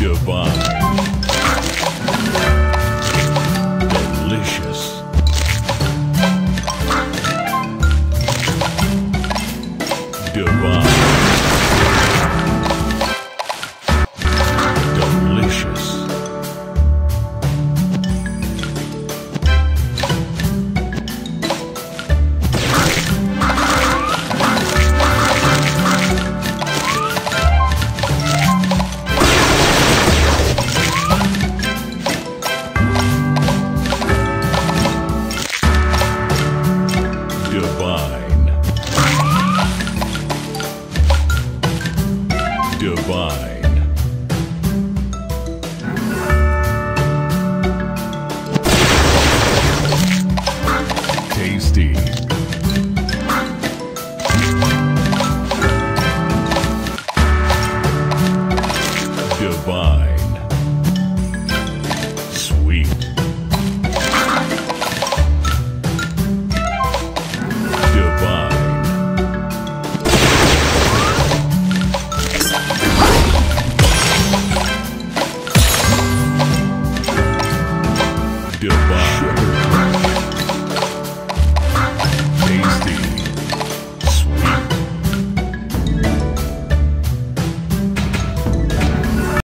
Goodbye. Divine. Divine. Sugar.